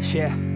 心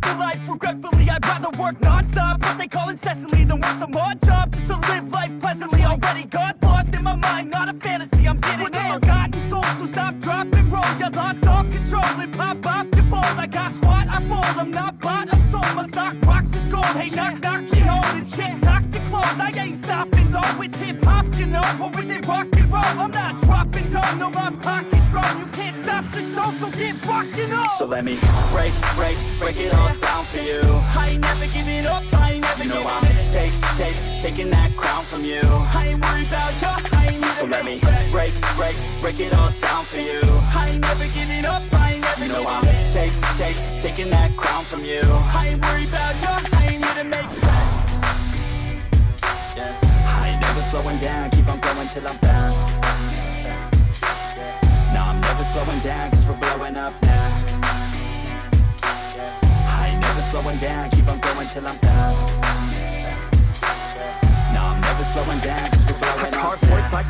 through life. Regretfully. I'd rather work non-stop. What they call incessantly Than work some odd job Just to live life pleasantly. Already got lost in my mind Not a fantasy, I'm getting With a forgotten soul So stop, drop, and roll. You lost all control And pop off your balls I got squat, I fold. I'm not bought, I'm sold. My stock rocks, it's gold. Hey, knock, knock, she holding shit. Talk to close I ain't stopping though. It's hip-hop, you know Or is it rock and roll? I'm not dropping down No, my pocket's grown You can't stop the show So get rockin' up So let me break, break, break it for you. I ain't never giving up I ain't never You know I'm take, take, taking that crown from you. I ain't worried about you, I ain't need So let me regret. break, break, break it all down for you. I ain't never giving up, I ain't never You know I'm in take, take, taking that crown from you. I ain't worried about you, I ain't here to make yeah. I ain't never slowing down, keep on going till I'm found No, I'm never slowing down, cause we're blowing up now. never slowing down, keep on going till I'm down. No, I'm never slowing down,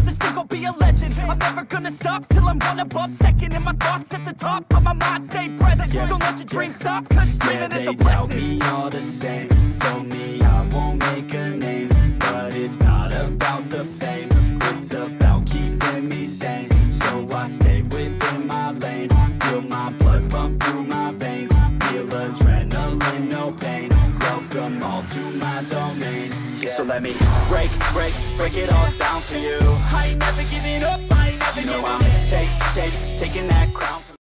others think I'll be a legend. I'm never gonna stop till I'm one above second And my thoughts at the top, but my mind. Stay present. Don't let your dreams stop, cause Yeah, dreaming is they a blessing. me all the same. Told me I won't make a name But it's not about the fame. It's about keeping me sane. So I stay within my lane. Feel my blood pump through my veins. Feel adrenaline, no pain. Welcome all to my domain So let me break, break, break it all down for you. I ain't never giving up, I ain't never You know I'm take, take, taking that crown